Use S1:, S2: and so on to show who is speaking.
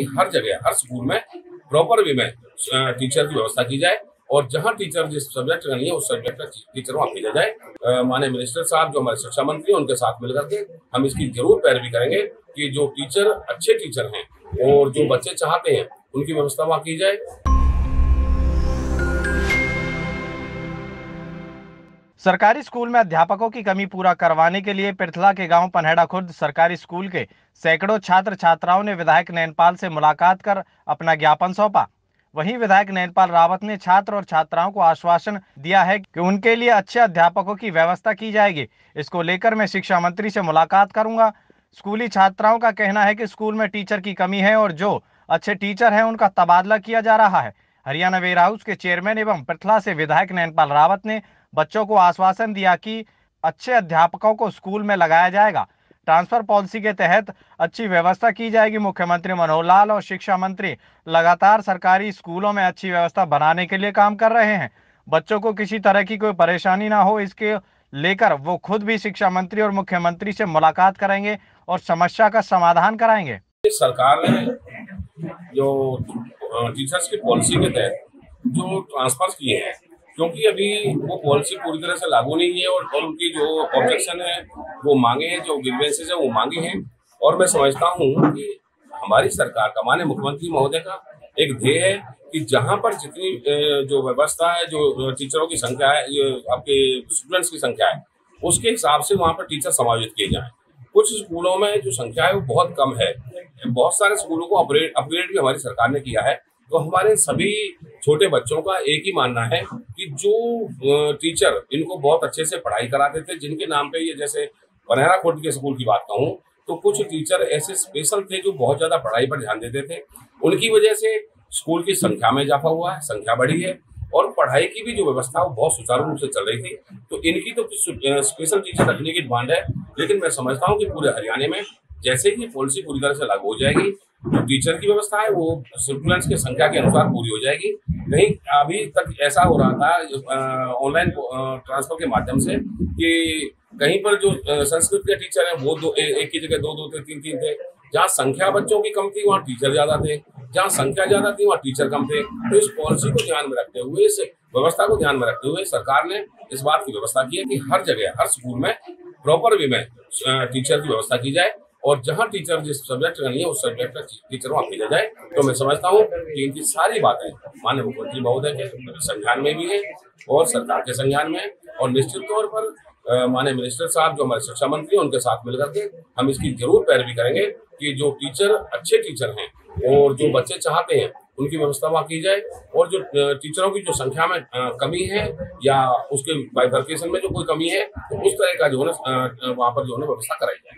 S1: कि हर जगह, हर स्कूल में प्रॉपर वे में टीचर की व्यवस्था की जाए और जहाँ टीचर जिस सब्जेक्ट का नहीं है, उस सब्जेक्ट का टीचर वहाँ भेजा जाए। माने मिनिस्टर साहब, जो हमारे शिक्षा मंत्री हैं, उनके साथ मिलकर के हम इसकी ज़रूर पैरवी करेंगे कि जो टीचर अच्छे टीचर हैं और जो बच्चे चाहते हैं, उनकी व्यवस्था वहाँ की जाए।
S2: सरकारी स्कूल में अध्यापकों की कमी पूरा करवाने के लिए पिरथला के गाँव पनहेड़ा खुर्द सरकारी स्कूल के सैकड़ों छात्र छात्राओं ने विधायक नैनपाल से मुलाकात कर अपना ज्ञापन सौंपा। वहीं विधायक नैनपाल रावत ने छात्र और छात्राओं को आश्वासन दिया है कि उनके लिए अच्छे अध्यापकों की व्यवस्था की जाएगी। इसको लेकर मैं शिक्षा मंत्री से मुलाकात करूँगा। स्कूली छात्राओं का कहना है कि स्कूल में टीचर की कमी है और जो अच्छे टीचर हैं, उनका तबादला किया जा रहा है। हरियाणा वेयर हाउस के चेयरमैन एवं पृथला से विधायक नैनपाल रावत ने बच्चों को आश्वासन दिया कि अच्छे अध्यापकों को स्कूल में लगाया जाएगा। ट्रांसफ़र पॉलिसी के तहत अच्छी व्यवस्था की जाएगी। मुख्यमंत्री मनोहर लाल और शिक्षा मंत्री लगातार सरकारी स्कूलों में अच्छी व्यवस्था बनाने के लिए काम कर रहे हैं। बच्चों को किसी तरह की कोई परेशानी ना हो, इसके लेकर वो खुद भी शिक्षा मंत्री और मुख्यमंत्री से मुलाकात करेंगे और समस्या का समाधान कराएँगे।
S1: सरकार ने जो टीचर्स की पॉलिसी के तहत जो ट्रांसफ़र किए हैं क्योंकि अभी वो पॉलिसी पूरी तरह से लागू नहीं है और, उनकी जो ऑब्जेक्शन है वो मांगे हैं जो ग्रीवेंसेज है वो मांगे हैं। और मैं समझता हूँ कि हमारी सरकार का माने मुख्यमंत्री महोदय का एक ध्येय है कि जहाँ पर जितनी जो व्यवस्था है जो टीचरों की संख्या है आपके स्टूडेंट्स की संख्या है उसके हिसाब से वहाँ पर टीचर समायोजित किए जाए। कुछ स्कूलों में जो संख्या है वो बहुत कम है। बहुत सारे स्कूलों को अपग्रेड अपग्रेड भी हमारी सरकार ने किया है। तो हमारे सभी छोटे बच्चों का एक ही मानना है कि जो टीचर इनको बहुत अच्छे से पढ़ाई कराते थे, जिनके नाम पे ये जैसे बनहरा खुर्द के स्कूल की बात कहूँ तो कुछ टीचर ऐसे स्पेशल थे जो बहुत ज़्यादा पढ़ाई पर ध्यान देते थे। उनकी वजह से स्कूल की संख्या में इजाफा हुआ है, संख्या बढ़ी है और पढ़ाई की भी जो व्यवस्था वो बहुत सुचारू रूप से चल रही थी। तो इनकी तो स्पेशल टीचर रखने की डिमांड है, लेकिन मैं समझता हूँ कि पूरे हरियाणा में जैसे ही पॉलिसी पूरी तरह से लागू हो जाएगी जो तो टीचर की व्यवस्था है वो स्टूडेंट्स की संख्या के अनुसार पूरी हो जाएगी। नहीं अभी तक ऐसा हो रहा था ऑनलाइन ट्रांसफ़र के माध्यम से कि कहीं पर जो संस्कृत के टीचर है वो दो ए, एक की जगह दो दो थे तीन तीन थे। जहाँ संख्या बच्चों की कम थी वहाँ टीचर ज़्यादा थे। जहाँ संख्या ज़्यादा थी वहाँ टीचर कम थे। तो इस पॉलिसी को ध्यान में रखते हुए इस व्यवस्था को ध्यान में रखते हुए सरकार ने इस बात की व्यवस्था की है कि हर जगह हर स्कूल में प्रॉपर वे में टीचर की व्यवस्था की जाए। और जहाँ टीचर जिस सब्जेक्ट का नहीं है, उस सब्जेक्ट का टीचर वहाँ भेजा जाए तो मैं समझता हूँ कि इनकी सारी बातें माननीय मुख्यमंत्री महोदय के संज्ञान में भी है और सरकार के संज्ञान में और निश्चित तौर पर माननीय मिनिस्टर साहब, जो हमारे शिक्षा मंत्री हैं, उनके साथ मिलकर के हम इसकी ज़रूर पैरवी करेंगे कि जो टीचर अच्छे टीचर हैं और जो बच्चे चाहते हैं, उनकी व्यवस्था वहाँ की जाए और जो टीचरों की जो संख्या में कमी है या उसके बाइफर्केशन में जो कोई कमी है तो उस तरह का जो है वहाँ पर जो है व्यवस्था कराई जाए।